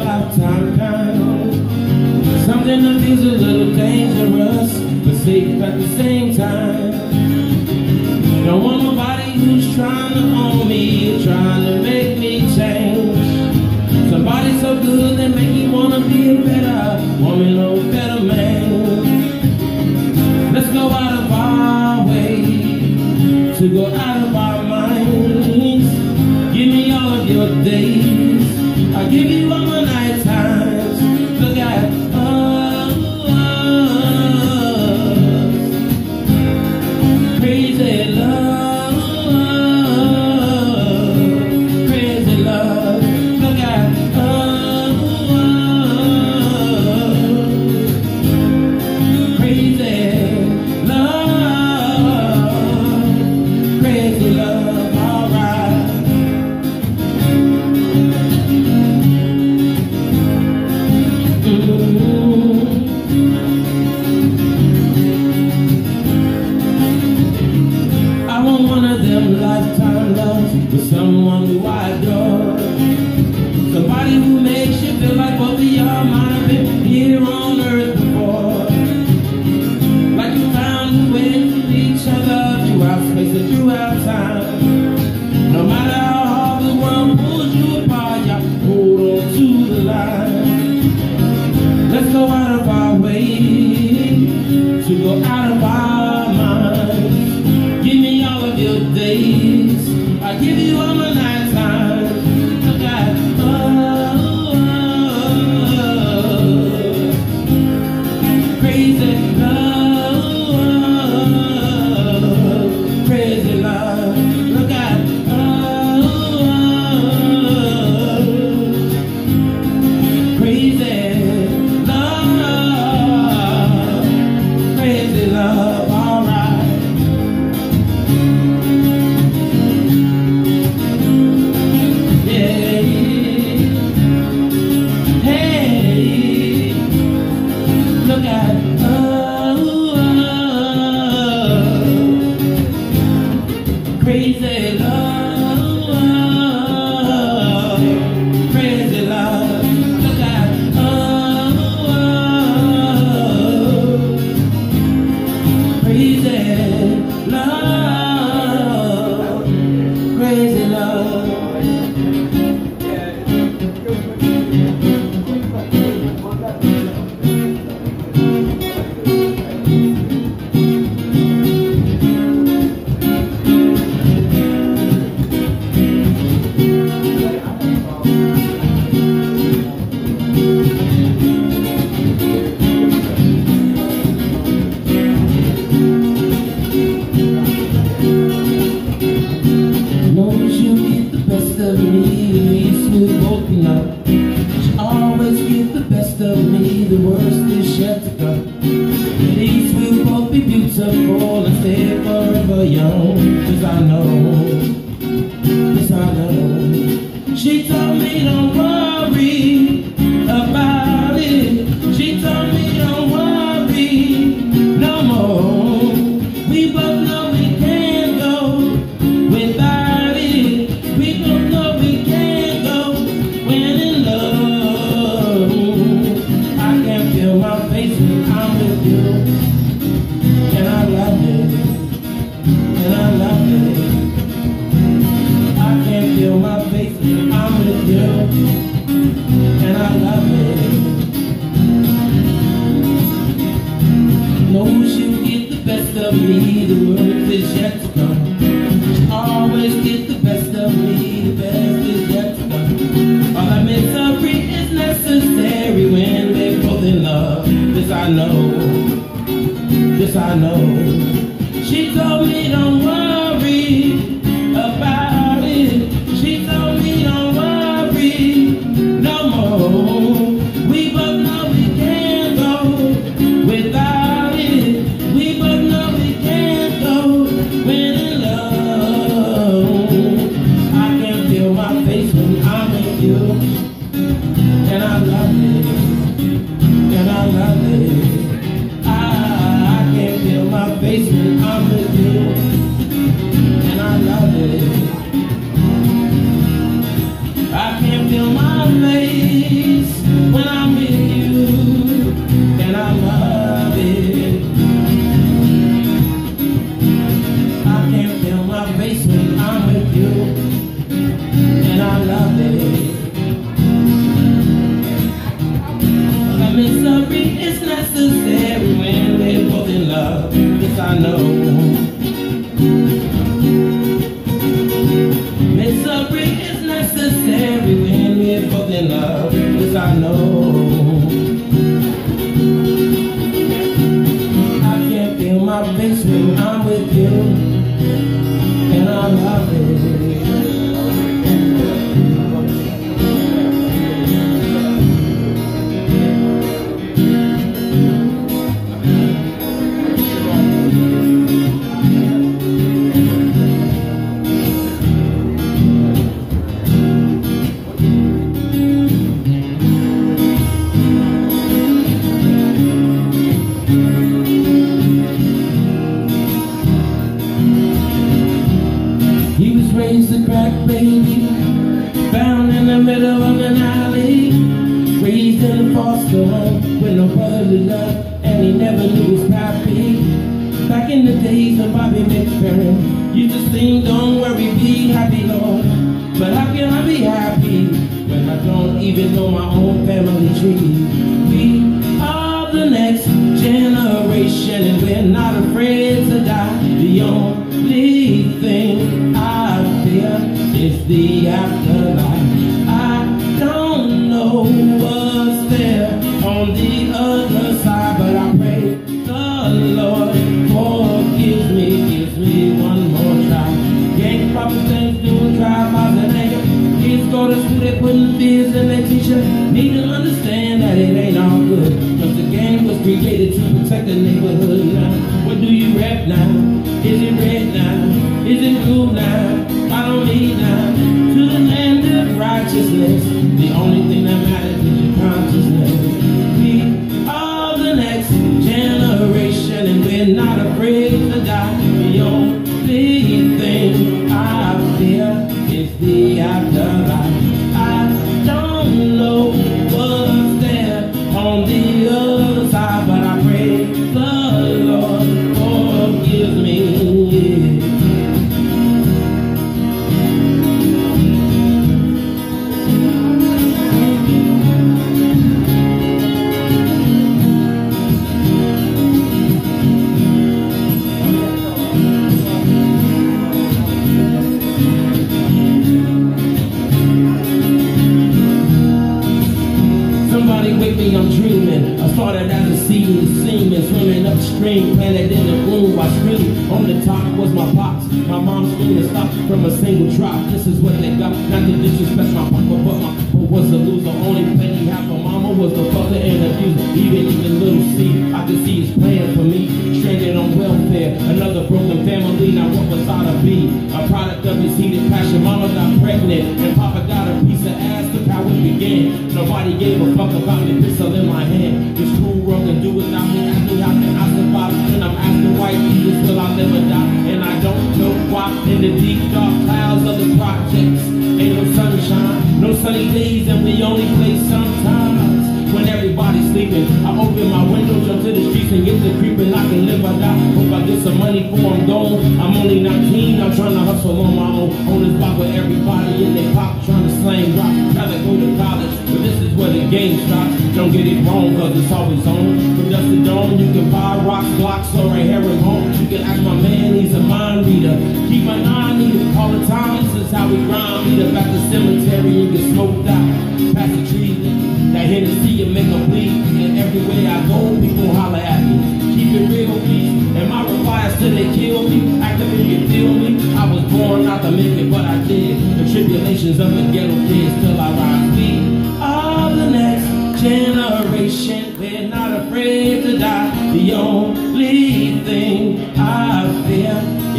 lifetime kind Something that feels a little dangerous But safe at the same time. Don't want nobody who's trying to own me, trying to make me change. Somebody so good that make me wanna be a better woman or better. be the I know. I can feel my face when I'm with you And I love crack baby, found in the middle of an alley, raised in a foster home with no brotherly love, and he never knew his pappy. Back in the days when Bobby McFerrin used to sing, "Don't worry, be happy, Lord." But how can I be happy when I don't even know my own family tree? The afterlife. I don't know what's there on the other side, but I pray the Lord forgives me, gives me one more try. Gang proper things doing drive-bys the anger. Kids go to school, they putting fears in their teacher. Need to understand that it ain't all good. Cause the gang was created to protect the neighborhood now. What do you rap now? Is it red now? Is it blue now? To the land of righteousness. Screaming, stop from a single drop. This is what they got. Not to disrespect my papa, but my papa was a loser. Only penny half my mama was the fucker and abuser. Even even little C, I can see his plan for me. Stranded on welfare, another broken family. Now what was I to be? A product of his heated passion. Mama got pregnant, and Papa got a piece of ass. Look how it began. Nobody gave a fuck about the pistol in my hand. This cruel world can do without me. Ask me how can I survive? And I'm asking white people still I'll never In the deep dark clouds of the projects, ain't no sunshine, no sunny days, and we only play sometimes. When everybody's sleeping, I open my windows up to the streets and get the creeping. I can live or die. Hope I get some money before I'm gone. I'm only 19, I'm trying to hustle on my own. On this block with everybody in their pop trying to slang rock. To go to college, but this is where the game starts. Don't get it wrong, cause it's always on. From dust to dawn, you can buy rocks, blocks, or a herring home. You can ask my man, he's a mind reader. Keep an eye me all the time. This is how we grind. Meet up at the cemetery and get smoked out. Past the trees, that Hennessy and make a bleed.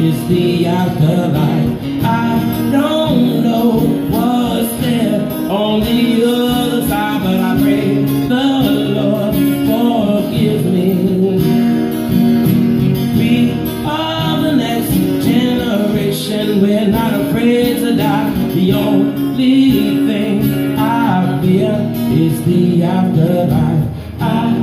Is the afterlife. I don't know what's there on the other side, but I pray the Lord forgives me. We are the next generation. We're not afraid to die. The only thing I fear is the afterlife. I